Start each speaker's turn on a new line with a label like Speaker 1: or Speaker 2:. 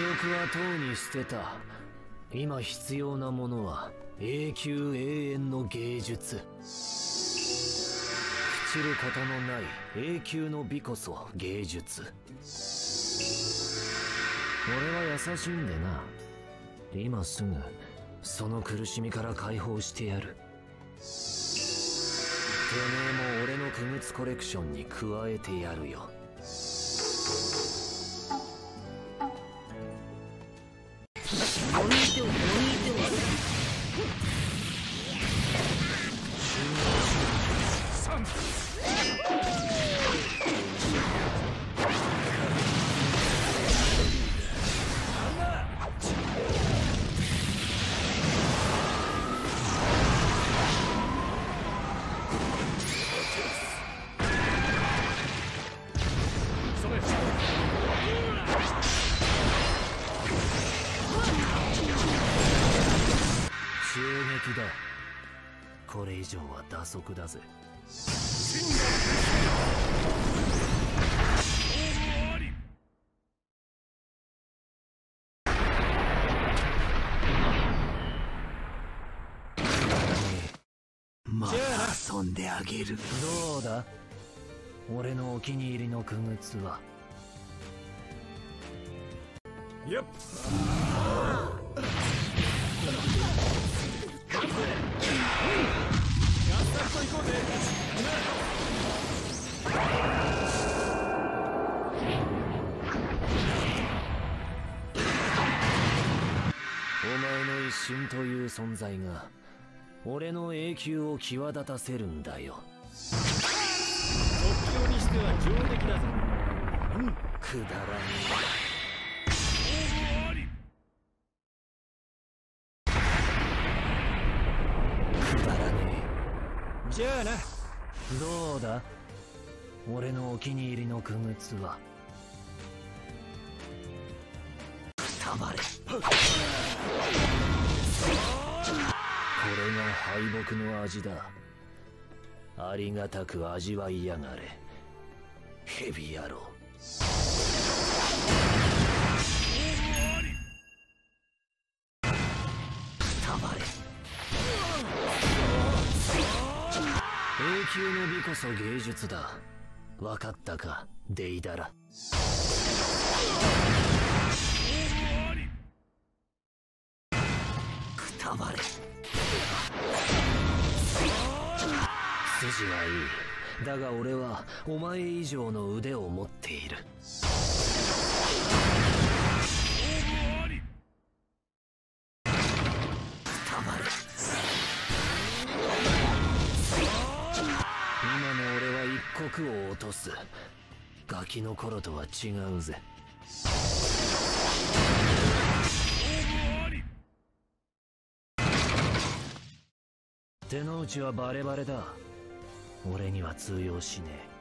Speaker 1: 力はとうに捨てた。今必要なものは永久永遠の芸術。朽ちることのない永久の美こそ芸術。俺は優しいんでな。今すぐその苦しみから解放してやる。てめえも俺の区物コレクションに加えてやるよ。
Speaker 2: お
Speaker 1: これ以上は打足だぜ。また遊んであげるどうだ？俺のお気に入りのは。
Speaker 3: やっ
Speaker 1: 前の一瞬という存在が俺の永久を際立たせるんだよ。
Speaker 3: 即興にしては上出来だぞ。
Speaker 1: くだらねえ。くだらね
Speaker 3: じゃあな。
Speaker 1: えどうだ？俺のお気に入りの区物は。くたばれ敗北の味だ。ありがたく味わいやがれ。ヘビ野郎。たまれ永久の美こそ芸術だ。分かったかデイダラ。くたばれ筋はいい。だが俺はお前以上の腕を持っている。今の俺は一刻を落とす。ガキの頃とは違うぜ。手の内はバレバレだ。俺には通用しねえ。